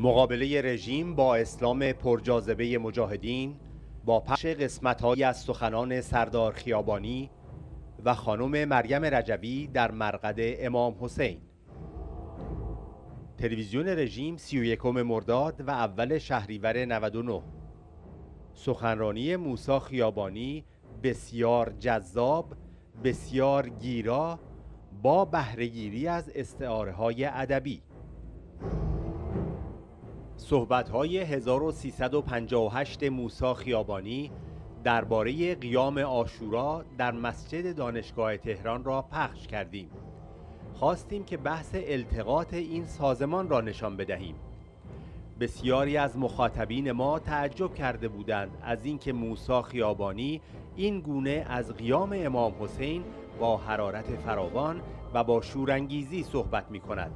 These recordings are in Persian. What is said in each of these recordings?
مقابله رژیم با اسلام پرجاذبه مجاهدین با پخش قسمت‌هایی از سخنان سردار خیابانی و خانم مریم رجوی در مرقد امام حسین. تلویزیون رژیم 31 مرداد و اول شهریور 99 سخنرانی موسی خیابانی بسیار جذاب بسیار گیرا با بهرهگیری از استعاره های ادبی. صحبت های 1358 موسی خیابانی درباره قیام آشورا در مسجد دانشگاه تهران را پخش کردیم. خواستیم که بحث التقاط این سازمان را نشان بدهیم. بسیاری از مخاطبین ما تعجب کرده بودند از اینکه موسی خیابانی این گونه از قیام امام حسین با حرارت فراوان و با شورانگیزی صحبت می کند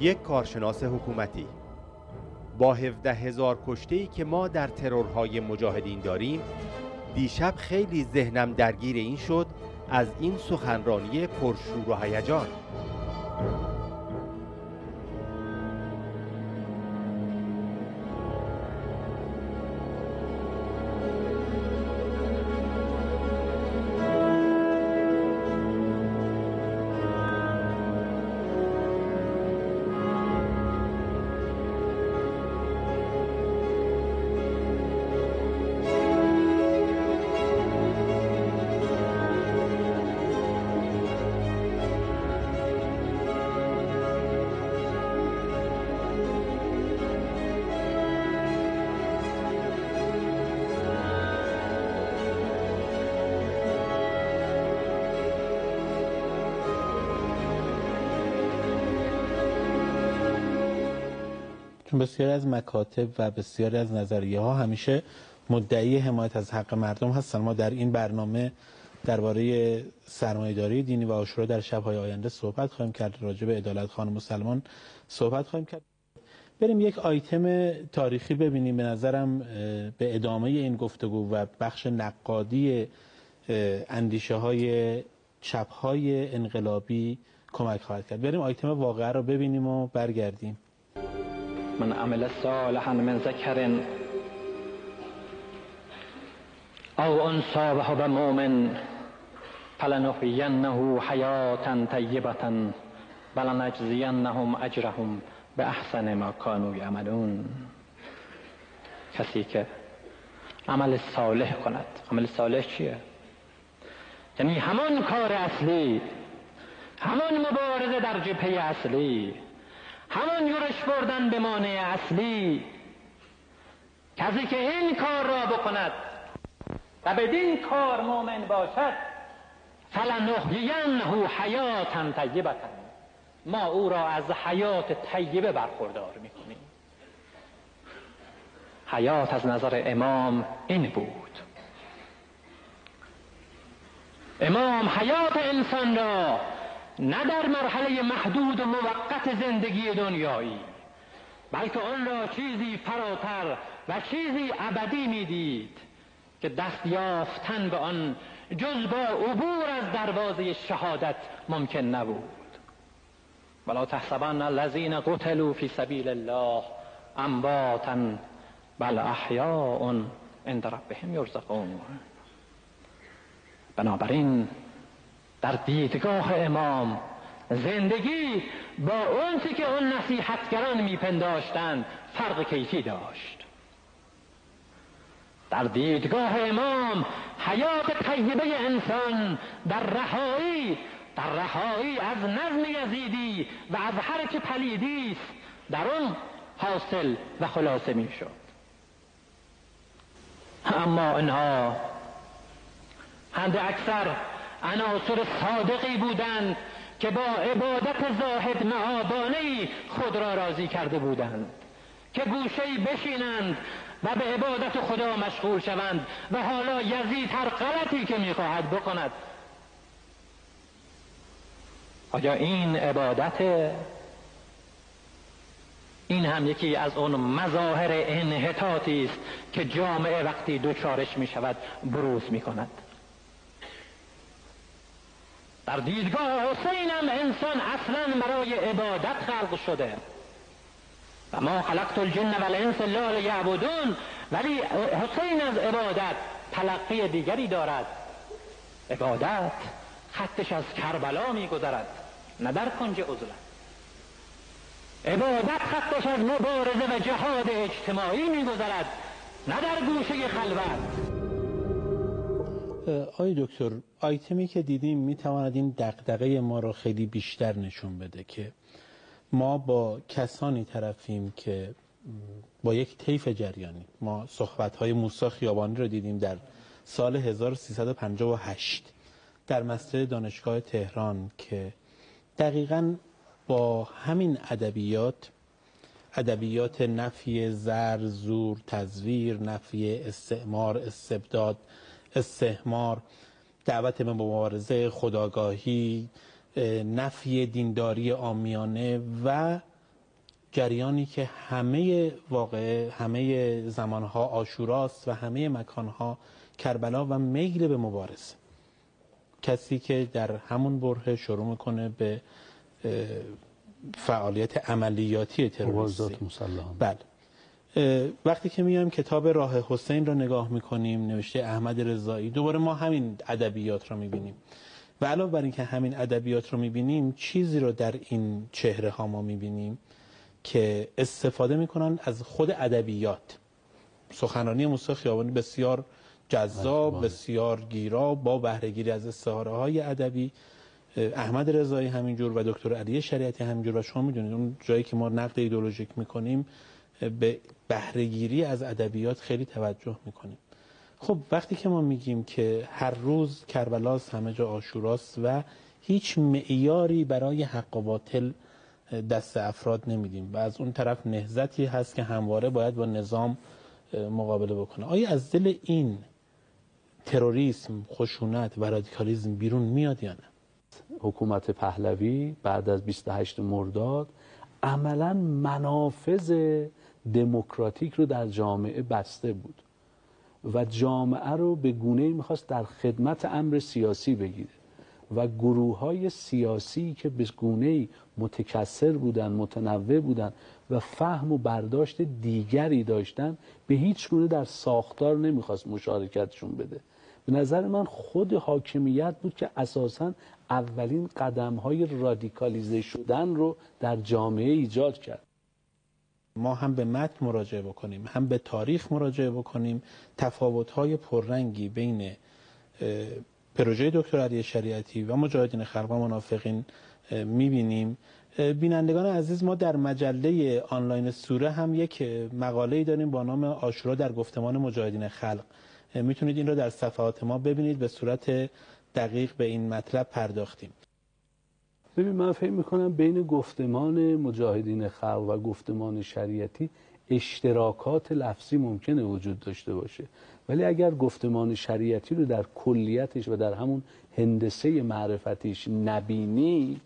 یک کارشناس حکومتی. با 17 هزار کشته که ما در ترورهای مجاهدین داریم دیشب خیلی ذهنم درگیر این شد از این سخنرانی پرشور و هیجان. بسیاری از مکاتب و بسیاری از نظریه ها همیشه مدعی حمایت از حق مردم هستن. ما در این برنامه درباره سرمایه‌داری دینی و آشورا در شب‌های آینده صحبت خواهیم کرد. راجع به عدالت خانم مسلمان صحبت خواهیم کرد. بریم یک آیتم تاریخی ببینیم. به نظرم به ادامه این گفتگو و بخش نقادی اندیشه های چپ های انقلابی کمک خواهد کرد. بریم آیتم واقعه رو ببینیم و برگردیم. من عمل صالحا من ذکر او انسا و هو مؤمن فلنحینه حیاتا طیبه ولنجزینهم اجرهم به احسن ما کانوا یعملون. کسی که عمل صالح کند عمل صالح چیه؟ یعنی همان کار اصلی همان مبارزه در جبهه اصلی. همان یورش بردن به مانع اصلی. کسی که این کار را بکند و بدین کار مؤمن باشد فلنحینه حیاتا طیبه ما او را از حیات طیبه برخوردار می‌کنیم. حیات از نظر امام این بود. امام حیات انسان را نه در مرحله محدود و موقت زندگی دنیایی بلکه آن را چیزی فراتر و چیزی ابدی می‌دید که دست یافتن به آن جز با عبور از دروازه شهادت ممکن نبود. ولا تحسبن الذين قتلوا في سبيل الله امواتا بل احیاء عند ربهم یرزقون. بنابراین در دیدگاه امام زندگی با اون که اون نصیحتگران میپنداشتند فرق کیفی داشت. در دیدگاه امام حیات طیبه انسان در رهایی در رهایی از نظم یزیدی و از هر چه پلیدی است در اون حاصل و خلاصه می‌شد. اما اینها هند اکثر عناصر صادقی بودند که با عبادت زاهد معابانه خود را راضی کرده بودند که گوشهی بشینند و به عبادت خدا مشغول شوند و حالا یزید هر غلطی که می‌خواهد بکند. آیا این عبادت این هم یکی از اون مظاهر انحطاطی است که جامعه وقتی دوچارش می شود بروز می کند در دیدگاه حسین هم انسان اصلا برای عبادت خلق شده. و ما خلقت الجن و الانس الا لیعبدون ولی حسین از عبادت تلقی دیگری دارد. عبادت خطش از کربلا میگذرد نه در کنج عزلت عبادت خطش از مبارزه و جهاد اجتماعی میگذرد نه در گوشه خلوت. آی دکتر آیتمی که دیدیم می‌تواند این دقدقه ما را خیلی بیشتر نشون بده که ما با کسانی طرفیم که با یک طیف جریانی. ما صحبت های موسا خیابانی رو دیدیم در سال 1358 در مسجد دانشگاه تهران که دقیقا با همین ادبیات ادبیات نفی زر زور تزویر نفی استعمار استبداد استحمار دعوت به مبارزه خداگاهی نفی دینداری آمیانه و جریانی که همه واقع همه زمانها آشوراست و همه مکانها کربلا و میل به مبارزه کسی که در همون بره شروع می‌کنه به فعالیت عملیاتی تروریستی. بله. وقتی که میایم کتاب راه حسین را نگاه می‌کنیم نوشته احمد رضایی دوباره ما همین ادبیات را می‌بینیم. و علاوه بر اینکه همین ادبیات رو می‌بینیم چیزی رو در این چهره ها ما می‌بینیم که استفاده می‌کنن از خود ادبیات. سخنرانی موسی خیابانی بسیار جذاب. بسیار گیرا با بهرهگیری از استعاره های ادبی احمد رضایی همینجور و دکتر علی شریعتی همینجور و شما می‌دونید اون جایی که ما نقد ایدولوژیک می‌کنیم به بهرهگیری از ادبیات خیلی توجه می‌کنیم. خب وقتی که ما میگیم که هر روز کربلاست همه جا آشوراست و هیچ معیاری برای حق و باطل دست افراد نمیدیم و از اون طرف نهزتی هست که همواره باید با نظام مقابله بکنه. آیا از دل این تروریسم خشونت و رادیکالیزم بیرون میاد یا نه؟ حکومت پهلوی بعد از 28 مرداد عملا منافذ دموکراتیک رو در جامعه بسته بود و جامعه رو به گونه می‌خواست در خدمت امر سیاسی بگیره و گروه های سیاسی که به گونه متکثر بودن متنوع بودن و فهم و برداشت دیگری داشتن به هیچ گونه در ساختار نمی‌خواست مشارکتشون بده. به نظر من خود حاکمیت بود که اساسا اولین قدم های رادیکالیزه شدن رو در جامعه ایجاد کرد. ما هم به متن مراجعه بکنیم هم به تاریخ مراجعه بکنیم. تفاوت‌های پررنگی بین پروژه دکتر علی شریعتی و مجاهدین خلق و منافقین می‌بینیم. بینندگان عزیز ما در مجله آنلاین سوره هم یک مقاله داریم با نام آشورا در گفتمان مجاهدین خلق. می‌تونید این را در صفحات ما ببینید به صورت دقیق به این مطلب پرداختیم. ببین من فکر می‌کنم بین گفتمان مجاهدین خلق و گفتمان شریعتی اشتراکات لفظی ممکنه وجود داشته باشه. ولی اگر گفتمان شریعتی رو در کلیتش و در همون هندسه معرفتیش نبینی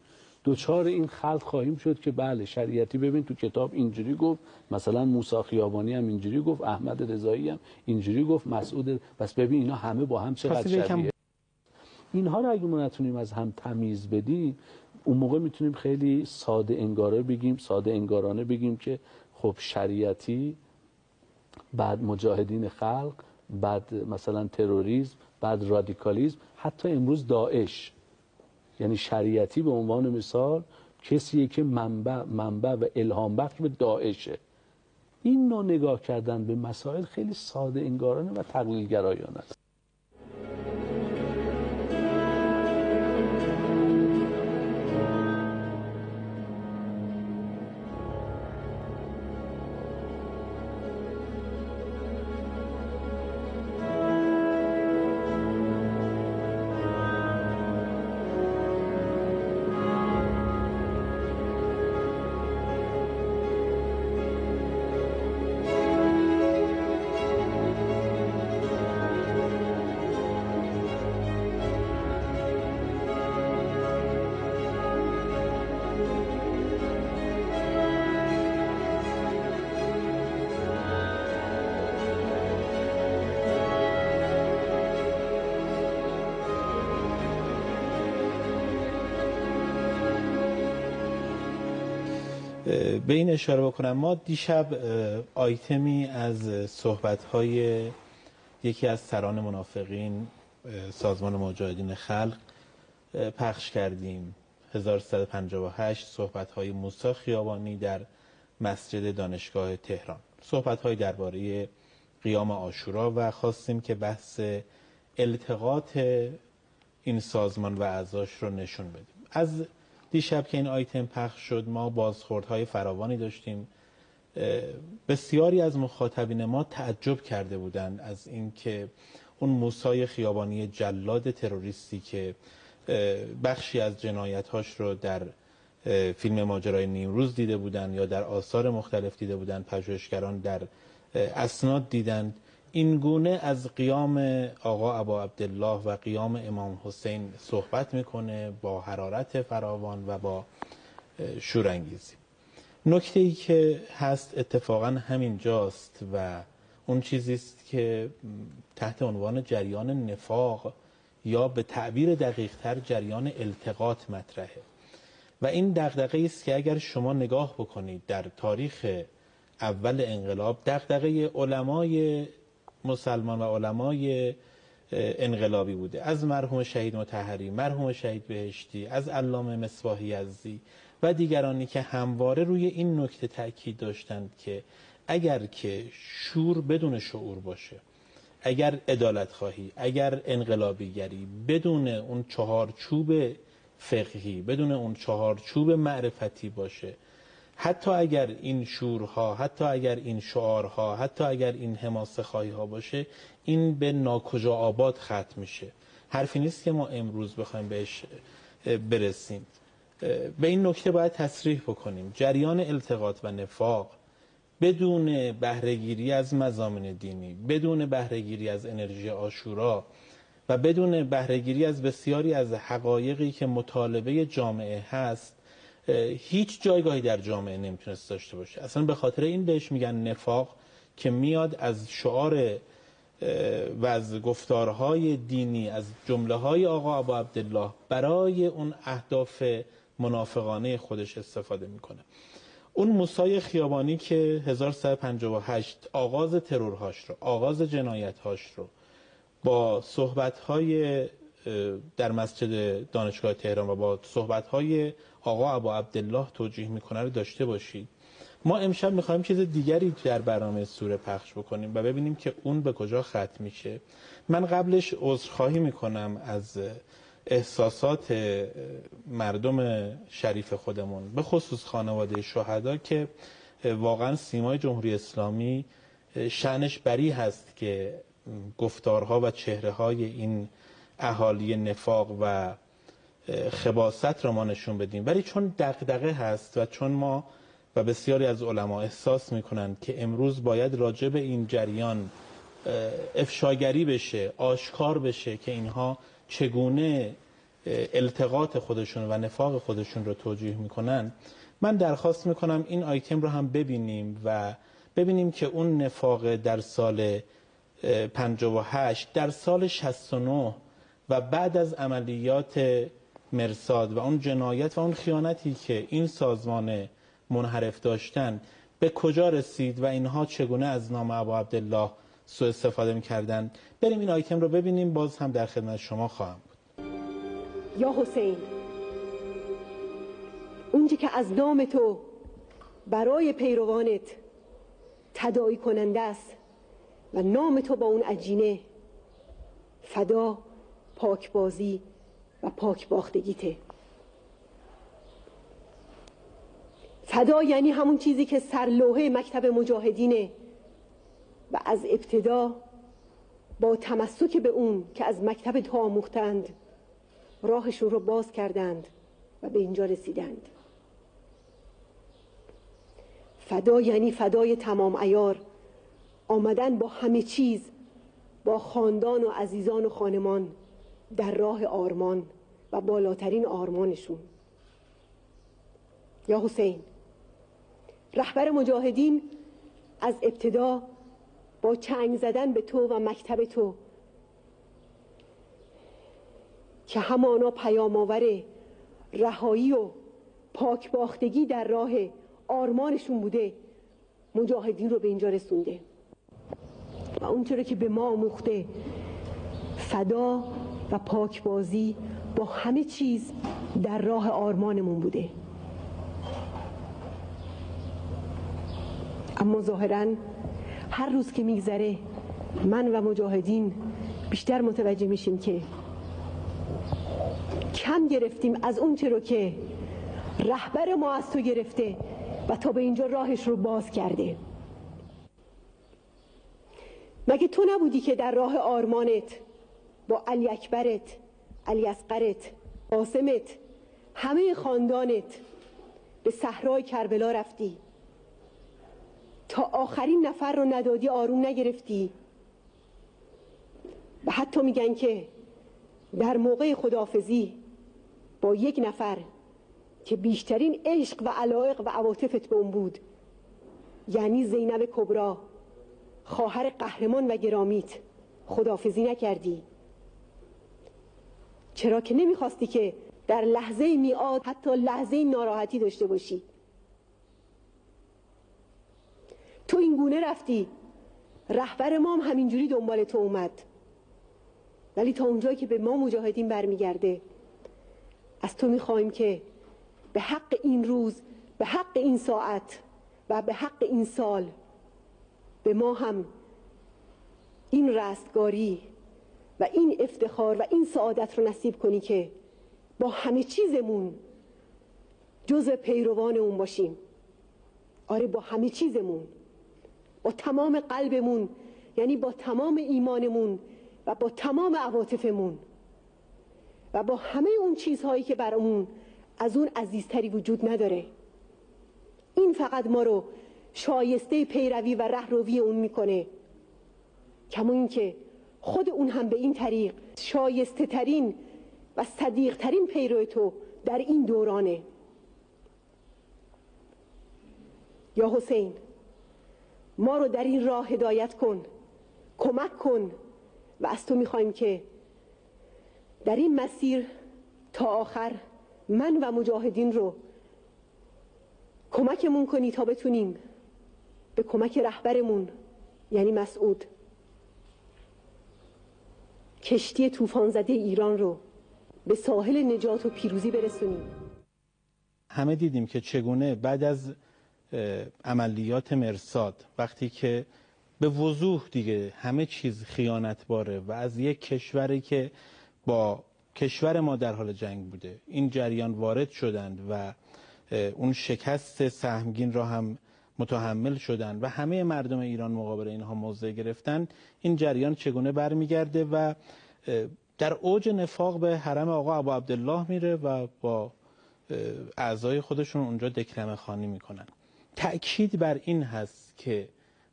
دوچار این خلق خواهیم شد که بله شریعتی ببین تو کتاب اینجوری گفت مثلا موسی خیابانی هم اینجوری گفت احمد رضایی هم اینجوری گفت مسعود بس ببین اینا همه با هم چقدر شبیه؟ اینها رو اگه ما نتونیم از هم تمیز بدیم اون موقع می‌تونیم خیلی ساده انگاره بگیم ساده انگارانه بگیم که خب شریعتی بعد مجاهدین خلق بعد مثلا تروریسم بعد رادیکالیزم حتی امروز داعش. یعنی شریعتی به عنوان مثال کسیه که منبع, منبع و الهام بخش به داعشه. این نوع نگاه کردن به مسائل خیلی ساده انگارانه و تقلیل گرایانه است. به این اشاره بکنم ما دیشب آیتمی از صحبت‌های یکی از سران منافقین سازمان مجاهدین خلق پخش کردیم. 1358 صحبت های موسی خیابانی در مسجد دانشگاه تهران. صحبت های درباره قیام آشورا و خواستیم که بحث التقاط این سازمان و اعضاش رو نشون بدیم. از دیشب که این آیتم پخش شد ما بازخوردهای فراوانی داشتیم. بسیاری از مخاطبین ما تعجب کرده بودند از اینکه اون موسای خیابانی جلاد تروریستی که بخشی از جنایتهاش رو در فیلم ماجرای نیمروز دیده بودند یا در آثار مختلف دیده بودند پژوهشگران در اسناد دیدند. این گونه از قیام آقا ابا عبدالله و قیام امام حسین صحبت می‌کنه با حرارت فراوان و با شورانگیزی. نکته ای که هست اتفاقا همین جاست و اون چیزی است که تحت عنوان جریان نفاق یا به تعبیر دقیقتر جریان التقاط مطرحه. و این دغدغه است که اگر شما نگاه بکنید در تاریخ اول انقلاب دغدغه علمای مسلمان و علمای انقلابی بوده. از مرحوم شهید متحری مرحوم شهید بهشتی از علامه مصباحی یزدی و دیگرانی که همواره روی این نکته تاکید داشتند که اگر که شور بدون شعور باشه اگر ادالت خواهی اگر انقلابیگری بدون اون چهارچوب فقهی بدون اون چهارچوب معرفتی باشه حتی اگر این شورها حتی اگر این شعارها حتی اگر این حماسه خواهی ها باشه این به ناکجا آباد ختم میشه. حرفی نیست که ما امروز بخوایم بهش برسیم. به این نکته باید تصریح بکنیم. جریان التقاط و نفاق بدون بهرهگیری از مزامن دینی بدون بهرهگیری از انرژی آشورا و بدون بهرهگیری از بسیاری از حقایقی که مطالبه جامعه هست هیچ جایگاهی در جامعه نمی‌تونست داشته باشه. اصلا به خاطر این بهش میگن نفاق که میاد از شعار و از گفتارهای دینی از جمله های آقا ابا عبدالله برای اون اهداف منافقانه خودش استفاده می‌کنه. اون موسای خیابانی که 1358 آغاز ترورهاش رو آغاز جنایتهاش رو با صحبتهای در مسجد دانشگاه تهران و با صحبتهای آقا ابا عبدالله توجیه می‌کنه رو داشته باشید. ما امشب می‌خوایم چیز دیگری در برنامه سوره پخش بکنیم و ببینیم که اون به کجا ختم میشه. من قبلش عذرخواهی می‌کنم از احساسات مردم شریف خودمون به خصوص خانواده شهدا که واقعا سیمای جمهوری اسلامی شنش بری هست که گفتارها و چهره های این اهالی نفاق و خباست را ما نشون بدیم. ولی چون دقدقه هست و چون ما و بسیاری از علما احساس می‌کنند که امروز باید راجع به این جریان افشاگری بشه آشکار بشه که اینها چگونه التقاط خودشون و نفاق خودشون رو توجیه می‌کنن من درخواست می‌کنم این آیتم رو هم ببینیم و ببینیم که اون نفاق در سال 58 در سال 69 و بعد از عملیات مرساد و اون جنایت و اون خیانتی که این سازمان منحرف داشتن به کجا رسید و اینها چگونه از نام ابا عبدالله سو استفاده می‌کردن بریم این آیتم رو ببینیم باز هم در خدمت شما خواهم بود. یا حسین اونچه که از نام تو برای پیروانت تدایی کننده است و نام تو با اون عجینه فدا پاکبازی و پاک باختگیته. فدا یعنی همون چیزی که سرلوحه مکتب مجاهدینه و از ابتدا با تمسک به اون که از مکتب تو آموختند راهشون رو باز کردند و به اینجا رسیدند. فدا یعنی فدای تمام ایار آمدن با همه چیز با خاندان و عزیزان و خانمان. در راه آرمان و بالاترین آرمانشون. یا حسین رهبر مجاهدین از ابتدا با چنگ زدن به تو و مکتب تو که همانا پیام آور رهایی و پاک باختگی در راه آرمانشون بوده مجاهدین رو به اینجا رسونده. و اون که به ما آموخته فدا و پاکبازی با همه چیز در راه آرمانمون بوده. اما ظاهرا هر روز که میگذره من و مجاهدین بیشتر متوجه میشیم که کم گرفتیم از اون که رهبر ما از تو گرفته و تا به اینجا راهش رو باز کرده. مگه تو نبودی که در راه آرمانت با علی اکبرت علی اسقرت قاسمت همه خاندانت به صحرای کربلا رفتی. تا آخرین نفر رو ندادی آروم نگرفتی. و حتی میگن که در موقع خدافزی با یک نفر که بیشترین عشق و علایق و عواطفت به اون بود یعنی زینب کبرا خواهر قهرمان و گرامیت خدافزی نکردی. چرا که نمی‌خواستی که در لحظه میاد حتی لحظه ناراحتی داشته باشی. تو این گونه رفتی. رهبر ما هم همینجوری دنبال تو اومد. ولی تا اونجایی که به ما مجاهدین برمیگرده از تو می‌خوایم که به حق این روز به حق این ساعت و به حق این سال به ما هم این رستگاری و این افتخار و این سعادت رو نصیب کنی که با همه چیزمون جز پیروان اون باشیم. آره با همه چیزمون با تمام قلبمون یعنی با تمام ایمانمون و با تمام عواطفمون و با همه اون چیزهایی که برامون از اون عزیزتری وجود نداره. این فقط ما رو شایسته پیروی و رهروی اون می‌کنه. کما اینکه خود اون هم به این طریق. شایسته ترین و صدیق ترین پیرو تو در این دورانه. یا حسین ما رو در این راه هدایت کن کمک کن و از تو می‌خوایم که در این مسیر تا آخر من و مجاهدین رو کمکمون کنی تا بتونیم به کمک رهبرمون یعنی مسعود کشتی طوفان زده ایران رو به ساحل نجات و پیروزی برسونیم. همه دیدیم که چگونه بعد از عملیات مرساد وقتی که به وضوح دیگه همه چیز خیانت باره و از یک کشوری که با کشور ما در حال جنگ بوده این جریان وارد شدند و اون شکست سهمگین را هم متحمل شدند و همه مردم ایران مقابل اینها موضع گرفتن این جریان چگونه برمیگرده و در اوج نفاق به حرم آقا ابو عبدالله میره و با اعضای خودشون اونجا دکلمه خانی می‌کنن. تأکید بر این هست که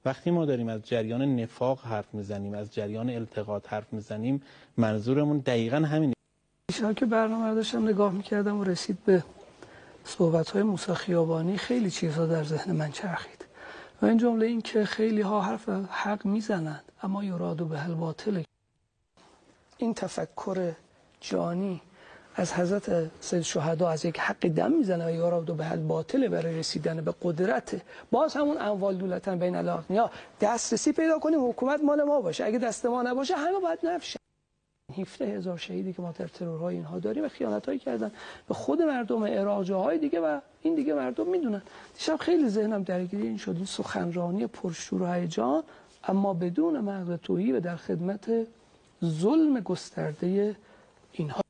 وقتی ما داریم از جریان نفاق حرف می‌زنیم از جریان التقاط حرف می‌زنیم منظورمون دقیقا همین شب که برنامه داشتم نگاه می‌کردم و رسید به صحبت های موسی خیابانی خیلی چیزها در ذهن من چرخید. و این جمله این که خیلی ها حرف حق می‌زنند اما یرادو به هل باطل. این تفکر جانی از حضرت سید شهدا از یک حق دم می‌زنه و یاراد به حل باطله برای رسیدن به قدرت. باز همون اموال دولتن بین الاغنیا دسترسی پیدا کنیم حکومت مال ما باشه. اگه دست ما نباشه همه باید نفشه. 17 هزار شهیدی که ما در ترورهای اینها داریم و خیانت هایی کردن به خود مردم اراجه های دیگه و این دیگه مردم می‌دونن. دیشب خیلی ذهنم درگیری این شد این سخنرانی پرشور و هیجان اما بدون مغز توهی و در خدمت ظلم گسترده اینها.